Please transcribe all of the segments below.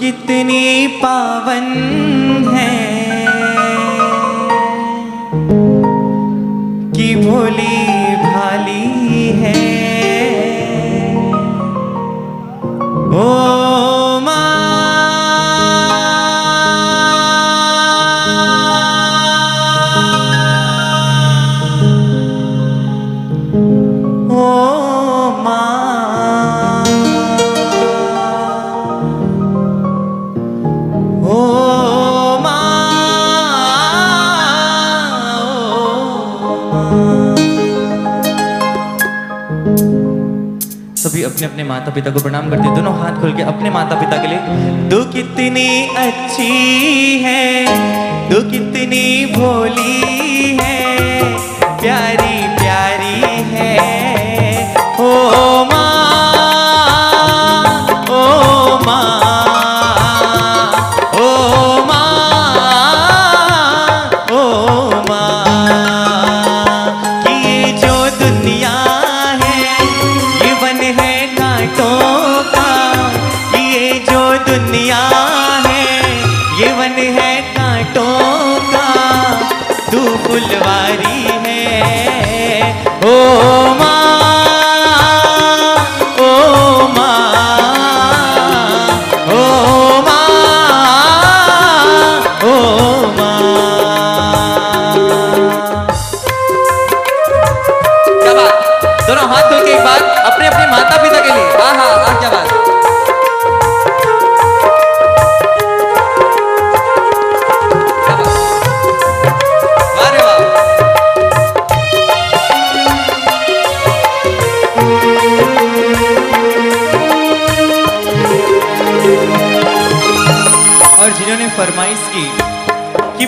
कितनी पावन सभी अपने माता पिता को प्रणाम करते दोनों हाथ खोल के अपने माता पिता के लिए, तू कितनी अच्छी है, तू कितनी भोली है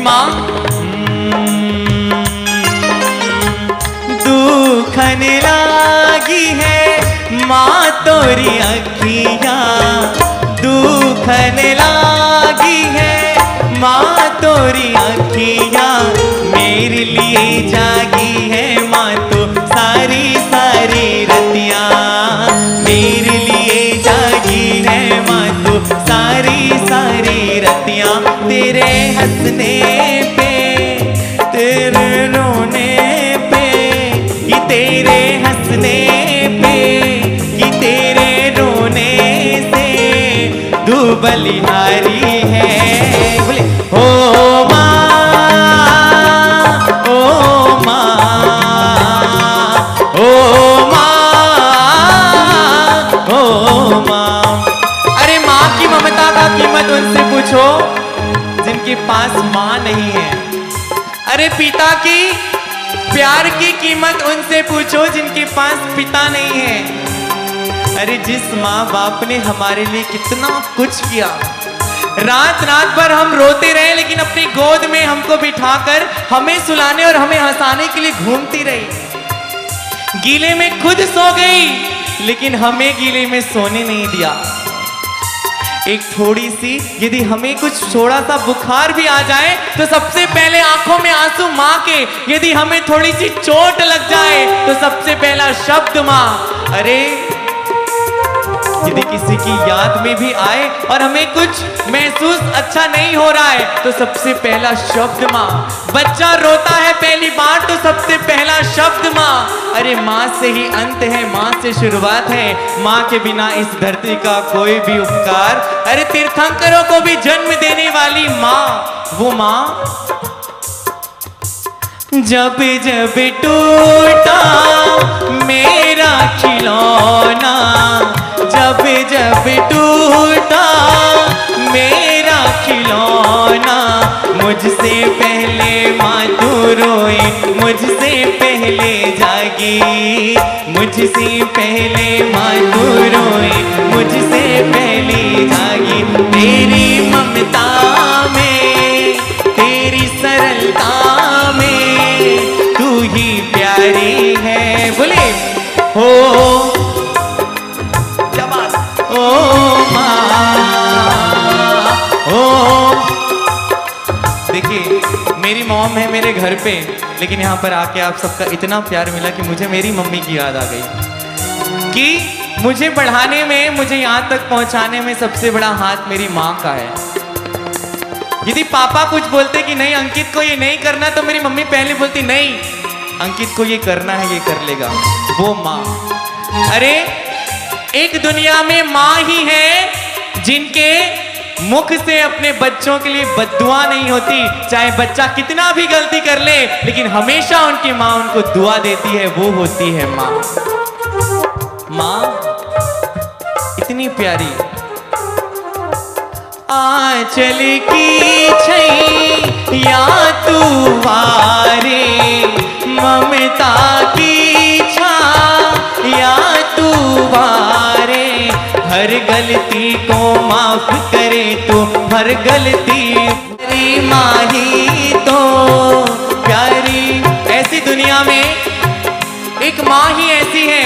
कि माँ? दुखन लागी है माँ तोरी अखिया। दुखन लागी है माँ तोरी अखिया। मेरे लिए जागी है माँ तो सारी सारी रतिया। मेरे लिए जागी है माँ सारी सारी रतियाँ तेरे हंसने पे, तेरे रोने पे, कि तेरे हंसने पे, कि तेरे रोने से तू बलिहारी है। बोले ओ पूछो जिनके पास माँ नहीं है। अरे पिता की, प्यार की कीमत उनसे पूछो जिनके पास पिता नहीं है। अरे जिस माँ बाप ने हमारे लिए कितना कुछ किया। रात रात भर हम रोते रहे, लेकिन अपनी गोद में हमको बिठाकर हमें सुलाने और हमें हंसाने के लिए घूमती रही। गीले में खुद सो गई, लेकिन हमें गीले में सोने नहीं दिया। एक थोड़ी सी, यदि हमें कुछ थोड़ा सा बुखार भी आ जाए तो सबसे पहले आँखों में आँसू माँ के यदि हमें थोड़ी सी चोट लग जाए तो सबसे पहला शब्द माँ, अरे यदि किसी की याद में भी आए और हमें कुछ महसूस अच्छा नहीं हो रहा है तो सबसे पहला शब्द माँ। बच्चा रोता है पहली बार तो सबसे पहला शब्द माँ। अरे माँ से ही अंत है, माँ से शुरुआत है। माँ के बिना इस धरती का कोई भी उपकार। अरे तीर्थंकरों को भी जन्म देने वाली माँ, वो माँ। जब जब टूटा मेरा खिलौना मुझसे पहले माँ तू रोई मुझसे पहले जागी। मुझसे पहले माँ तू रोई मुझसे पहले जागी। तेरी ममता मॉम है मेरे घर पे, लेकिन यहाँ पर आके आप सबका इतना प्यार मिला कि मुझे मेरी मम्मी की याद आ गई। कि मुझे बढ़ाने में, मुझे यहाँ तक पहुँचाने में सबसे बड़ा हाथ मेरी माँ का है। यदि पापा कुछ बोलते कि नहीं, अंकित को ये नहीं करना तो मेरी मम्मी पहले बोलती, नहीं, अंकित को ये करना है, ये कर लेगा। वो माँ। अरे, एक दुनिया में माँ ही है जिनके मुख से अपने बच्चों के लिए बदुआ नहीं होती, चाहे बच्चा कितना भी गलती कर ले, लेकिन हमेशा उनकी माँ उनको दुआ देती है, वो होती है माँ। माँ, इतनी प्यारी। आंचल की छैया तू वारे हर गलती को माफ़ करे तो हर गलती तेरी माही तो। प्यारी, ऐसी दुनिया में एक माँ ही ऐसी है,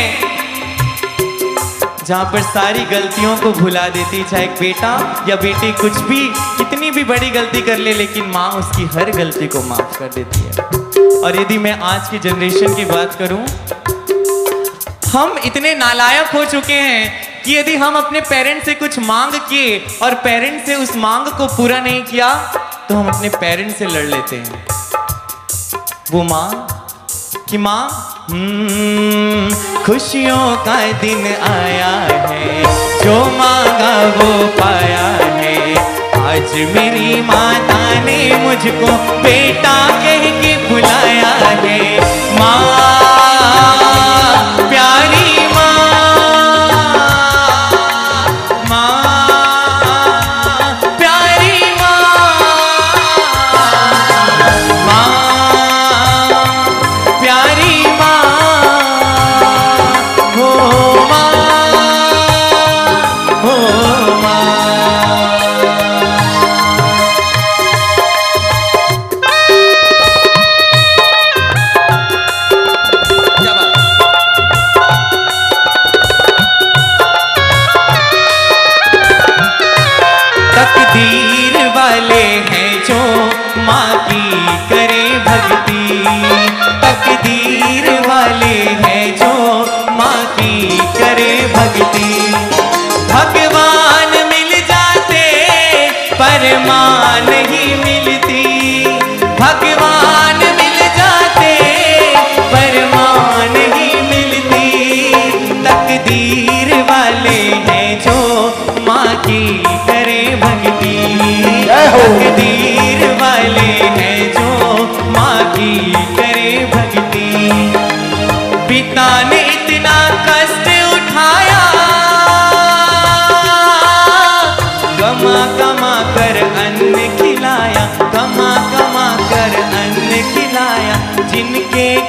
जहाँ पर सारी गलतियों को भुला देती, चाहे एक बेटा या बेटी कुछ भी, कितनी भी बड़ी गलती कर ले, लेकिन माँ उसकी हर गलती को माफ़ कर देती है। और यदि मैं आज की जनरेशन की बात करूँ, हम इतने नालायक हो चुके हैं कि यदि हम अपने पेरेंट्स से कुछ मांग किए और पेरेंट्स से उस मांग को पूरा नहीं किया तो हम अपने पेरेंट्स से लड़ लेते हैं। वो माँ कि माँ हम्म, खुशियों का दिन आया है जो मांगा वो पाया है। आज मेरी माता ने मुझको बेटा कह के बुलाया है।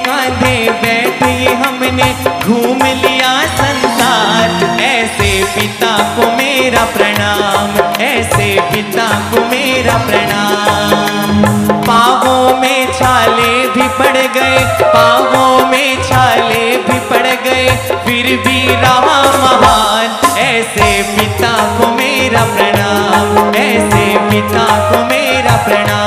कांधे बैठे हमने, घूम लिया संसार। ऐसे पिता को मेरा प्रणाम, ऐसे पिता को मेरा प्रणाम। पावों में छाले भी पड़ गए, पावों में छाले भी पड़ गए, फिर भी रहा महान। ऐसे पिता को मेरा प्रणाम, ऐसे पिता को मेरा प्रणाम।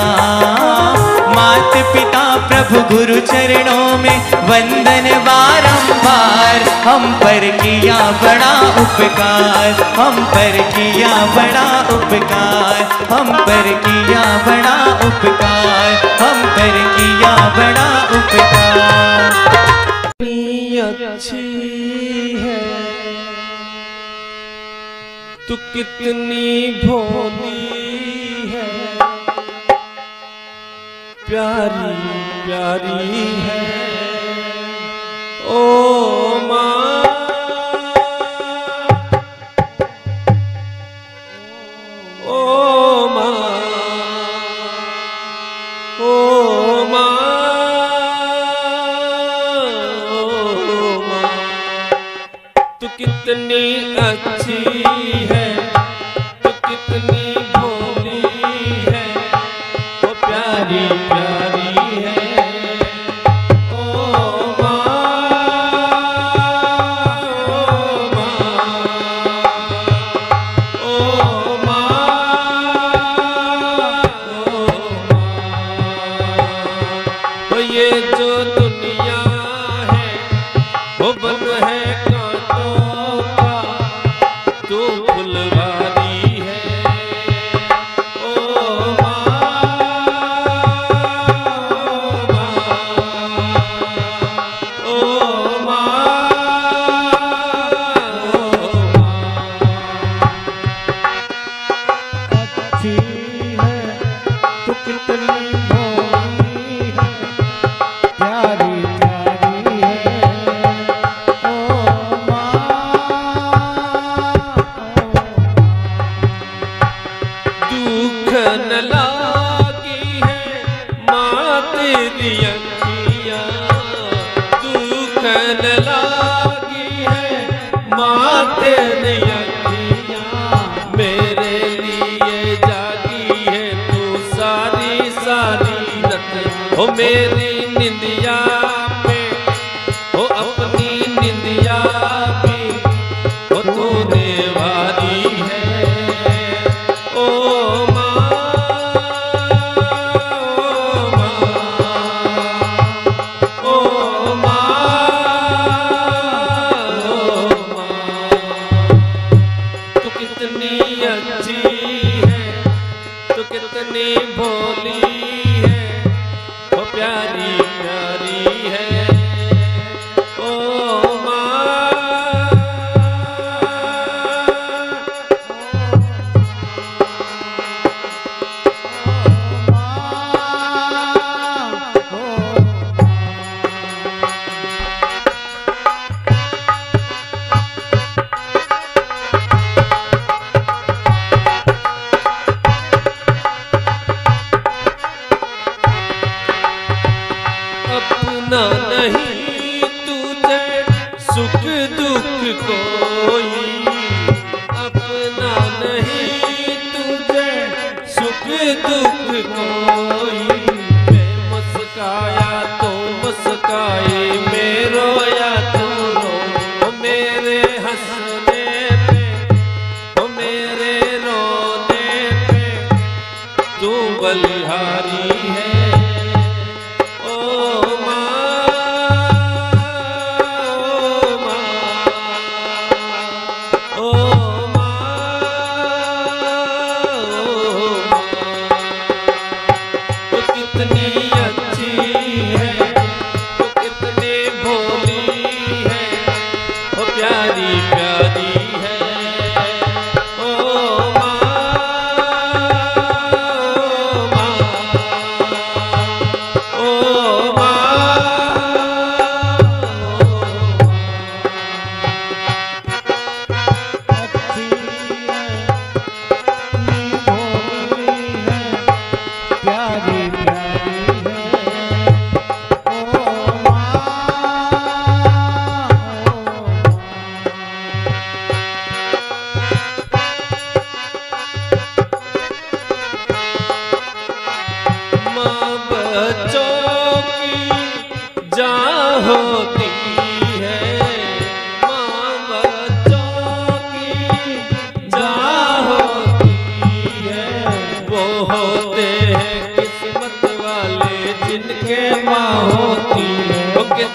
प्रभु गुरु चरणों में वंदन बारंबार। हम पर किया बड़ा उपकार, हम पर किया बड़ा उपकार, हम पर किया बड़ा उपकार, हम पर किया बड़ा उपकार। अच्छी है। तू कितनी भोली है। प्यारी प्यारी है। ओ माँ। माँ तेरी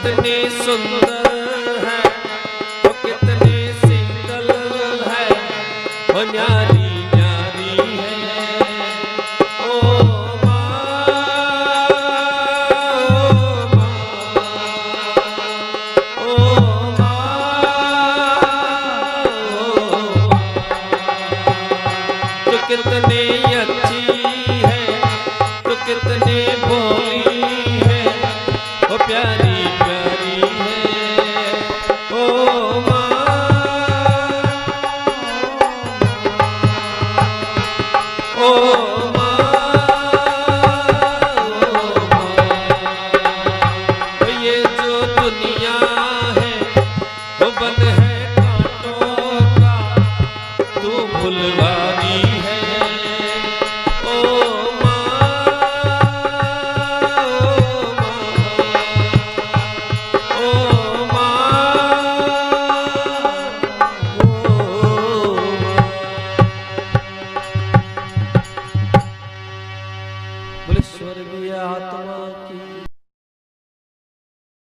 कितनी सुंदर बन